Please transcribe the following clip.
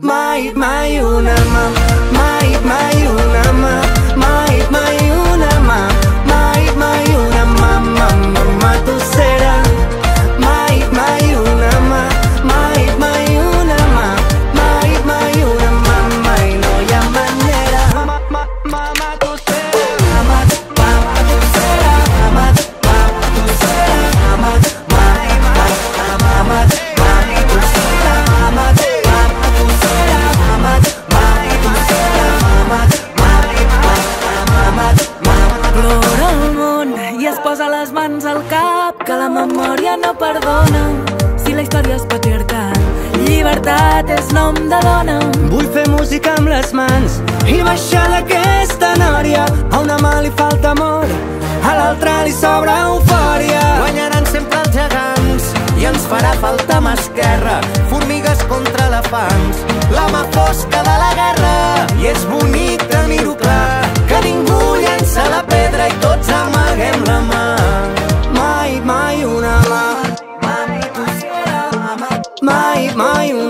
Mai, mai una mà, mai, es posa les mans al cap que la memòria no perdona si la història és patriarcal llibertat és nom de dona Vull fer música amb les mans i baixar d'aquesta nòria. A una mà li falta amor, a l'altra li sobra eufòria. Guanyaran sempre els gegants i ens farà falta mà esquerra, formigues contra elefants, la mà fosca paguem la mà Mai, mai una mà Mai, mai una mà Mai, mai una